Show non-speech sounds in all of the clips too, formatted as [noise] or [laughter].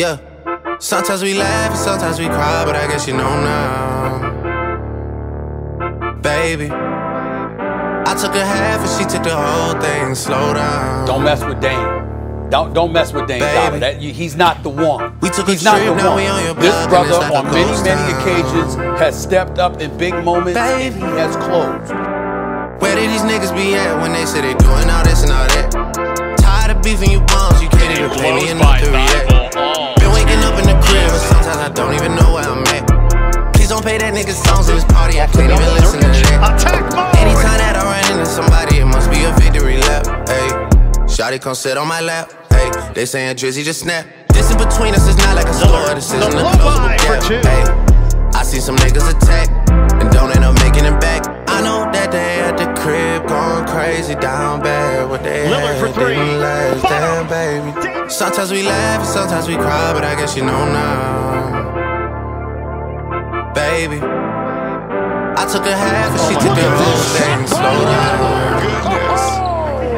Yeah. Sometimes we laugh and sometimes we cry, but I guess you know now. Baby. I took a half and she took the whole thing. Slow down. Don't mess with Dame. Don't don't mess with Dame Dollar. That, he's not the one. We took a he's not trip, the one. on this brother, like on many many occasions, has stepped up in big moments and he has closed. Where did these niggas be at when they say they doing all this don't play that nigga songs in this party, I can't even listen to that. Anytime that I run into somebody, it must be a victory lap. Hey, Shotty come sit on my lap. Hey, they saying Drizzy just snap. This in between us is not like a store, this isn't a closable gap. Hey, I see some niggas attack and don't end up making it back. I know that they at the crib going crazy down bad. What they Lillard had for three. last, damn baby. Sometimes we laugh and sometimes we cry, but I guess you know now, baby. I took a half and she oh took the whole thing. Oh Slow down,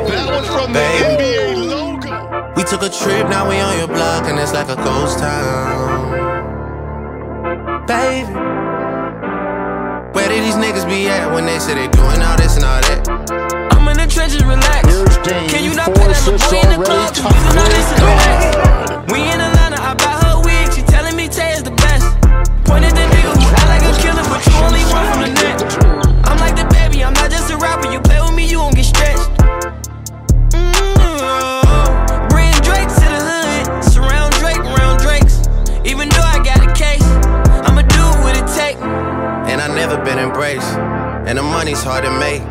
That one from the Baby. NBA logo. We took a trip, now we on your block, and it's like a ghost town. Baby, where did these niggas be at when they say they doing all this and all that? I'm in the trenches, relax. Can you not put play that assists boy in the club? Cause top we do not three. listen Been embraced, and the money's hard to make.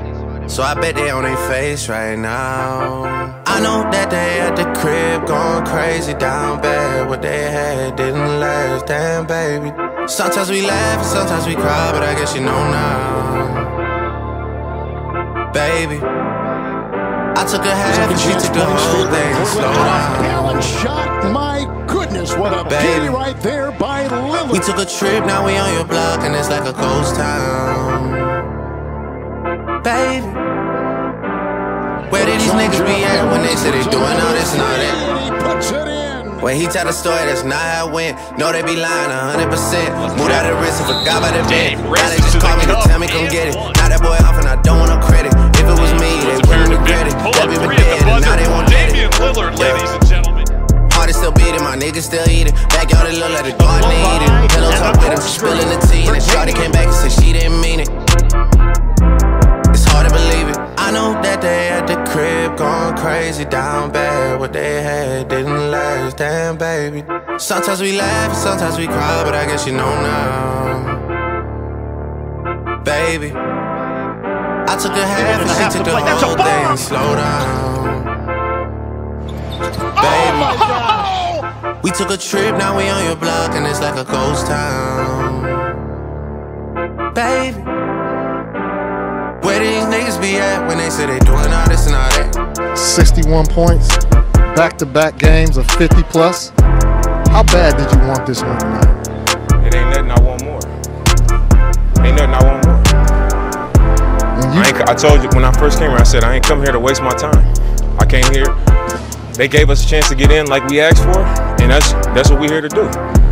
So I bet they on their face right now. I know that they at the crib going crazy down bad. What they had didn't last, damn baby. Sometimes we laugh and sometimes we cry, but I guess you know now, baby. I took a half and she took the whole thing. Slow down. Allen shot. My goodness, what a Baby. beauty right there by Lillard. We took a trip, now we on your block, and it's like a ghost town. Baby, where did these niggas be at when they say they doing all this and all that? And he puts it. When he tell the story, that's not how it went. No, they be lying 100%. Moved out of the wrist and forgot about the bed. Now they just call me to tell me come get it. Now that boy off and I don't want no credit. If it was me, they wouldn't regret it. Pull That up be three dead, and now they my niggas still eating. Backyard it look like the garden they eating. Pillow talk with him, spilling the tea. And the shawty came back and said she didn't mean it. It's hard to believe it. I know that they at the crib going crazy down bad. What they had didn't last, damn baby. Sometimes we laugh, sometimes we cry, but I guess you know now, baby. I took a half and she took the whole thing. Slow down, baby. [laughs] We took a trip, now we on your block, and it's like a ghost town. Baby, where these niggas be at when they say they doing all this and all that? 61 points, back to back games of 50 plus. How bad did you want this one tonight? It ain't nothing I want more. Ain't nothing I want more. I, ain't, I told you when I first came here, I said I ain't come here to waste my time. I came here. They gave us a chance to get in like we asked for, and that's that's what we're here to do.